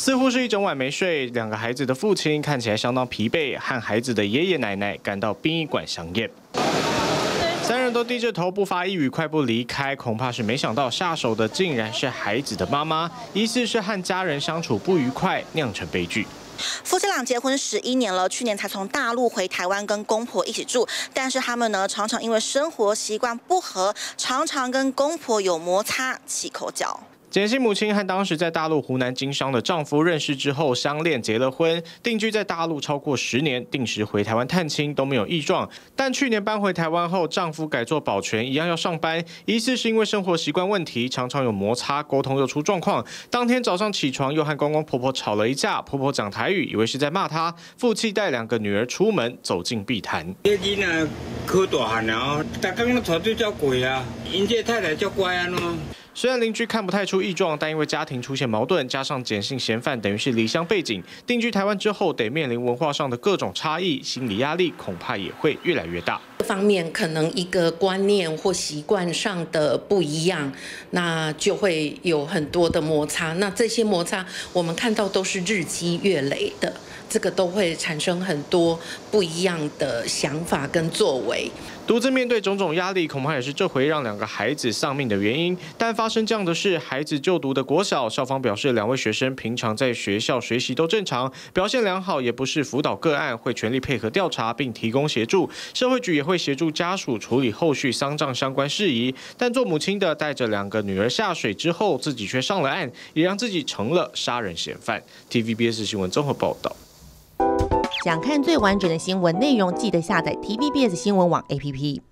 似乎是一整晚没睡，两个孩子的父亲看起来相当疲惫，和孩子的爷爷奶奶赶到殡仪馆相验。三人都低着头不发一语，快步离开。恐怕是没想到下手的竟然是孩子的妈妈，疑似是和家人相处不愉快，酿成悲剧。夫妻俩结婚十一年了，去年才从大陆回台湾跟公婆一起住，但是他们呢常常因为生活习惯不合，常常跟公婆有摩擦，起口角。简姓母亲和当时在大陆湖南经商的丈夫认识之后相恋结了婚，定居在大陆超过十年，定时回台湾探亲都没有异状。但去年搬回台湾后，丈夫改做保全，一样要上班，疑似是因为生活习惯问题，常常有摩擦，沟通又出状况。当天早上起床又和公公婆婆吵了一架，婆婆讲台语，以为是在骂她。夫妻带两个女儿出门，走进碧潭。这囡仔可大汉了，大刚都带对叫鬼啊，因这太太叫乖啊喏。虽然邻居看不太出异状，但因为家庭出现矛盾，加上简姓嫌犯等于是离乡背景，定居台湾之后得面临文化上的各种差异，心理压力恐怕也会越来越大。方面可能一个观念或习惯上的不一样，那就会有很多的摩擦。那这些摩擦我们看到都是日积月累的，这个都会产生很多不一样的想法跟作为。独自面对种种压力，恐怕也是这回让两个孩子丧命的原因。但发生这样的事，孩子就读的国小校方表示，两位学生平常在学校学习都正常，表现良好，也不是辅导个案，会全力配合调查并提供协助。社会局也会协助家属处理后续丧葬相关事宜。但做母亲的带着两个女儿下水之后，自己却上了岸，也让自己成了杀人嫌犯。TVBS 新闻综合报道。想看最完整的新闻内容，记得下载 TVBS 新闻网 APP。